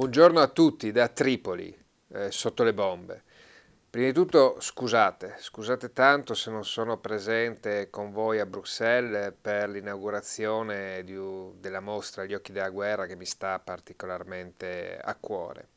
Buongiorno a tutti da Tripoli, eh, sotto le bombe. Prima di tutto scusate, scusate tanto se non sono presente con voi a Bruxelles per l'inaugurazione della mostra Gli occhi della guerra che mi sta particolarmente a cuore.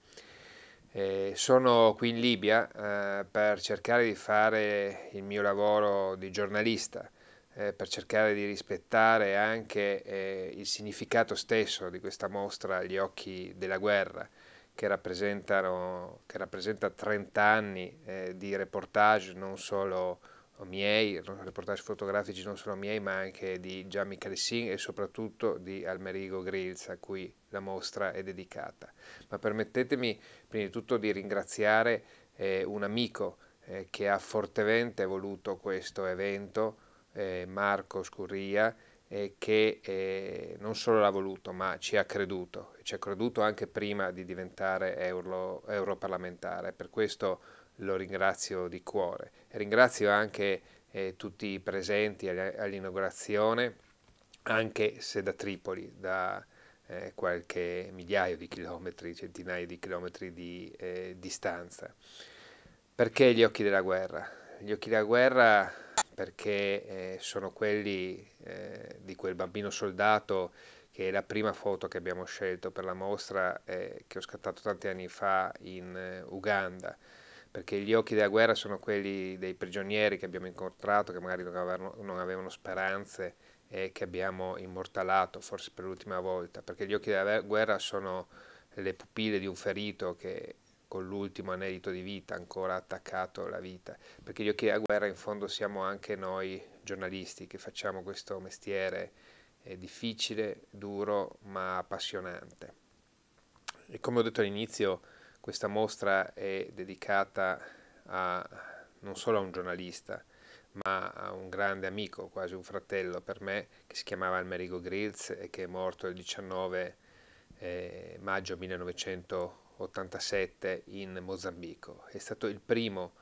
Eh, sono qui in Libia eh, per cercare di fare il mio lavoro di giornalista, eh, per cercare di rispettare anche eh, il significato stesso di questa mostra Gli occhi della guerra, che, che rappresenta 30 anni eh, di reportage non solo miei, reportage fotografici non solo miei, ma anche di Gian Michele Singh e soprattutto di Almerigo Grills, a cui la mostra è dedicata. Ma permettetemi prima di tutto di ringraziare eh, un amico eh, che ha fortemente voluto questo evento, eh, Marco Scurria, eh, che eh, non solo l'ha voluto, ma ci ha creduto, ci ha creduto anche prima di diventare euro, europarlamentare. Per questo lo ringrazio di cuore. Ringrazio anche eh, tutti i presenti all'inaugurazione, anche se da Tripoli, da eh, qualche migliaio di chilometri, centinaia di chilometri di eh, distanza. Perché gli occhi della guerra? Gli occhi della guerra perché eh, sono quelli eh, di quel bambino soldato che è la prima foto che abbiamo scelto per la mostra eh, che ho scattato tanti anni fa in eh, Uganda, perché gli occhi della guerra sono quelli dei prigionieri che abbiamo incontrato, che magari non avevano, non avevano speranze e che abbiamo immortalato forse per l'ultima volta, perché gli occhi della guerra sono le pupille di un ferito che con l'ultimo anelito di vita ancora attaccato alla vita, perché gli occhi della guerra in fondo siamo anche noi giornalisti che facciamo questo mestiere eh, difficile, duro ma appassionante. E come ho detto all'inizio, questa mostra è dedicata a, non solo a un giornalista, ma a un grande amico, quasi un fratello per me, che si chiamava Almerigo Grills e che è morto il 19 eh, maggio 1980 87 in Mozambico. È stato il primo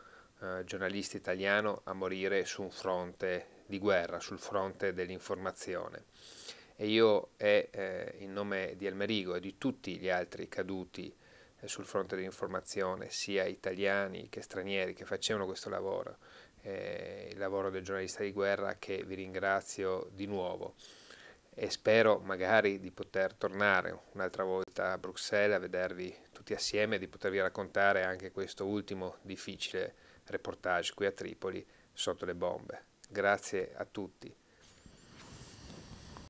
eh, giornalista italiano a morire su un fronte di guerra, sul fronte dell'informazione. E io, e, eh, in nome di Almerigo e di tutti gli altri caduti eh, sul fronte dell'informazione, sia italiani che stranieri che facevano questo lavoro, eh, il lavoro del giornalista di guerra, che vi ringrazio di nuovo e spero magari di poter tornare un'altra volta a Bruxelles a vedervi tutti assieme e di potervi raccontare anche questo ultimo difficile reportage qui a Tripoli sotto le bombe. Grazie a tutti.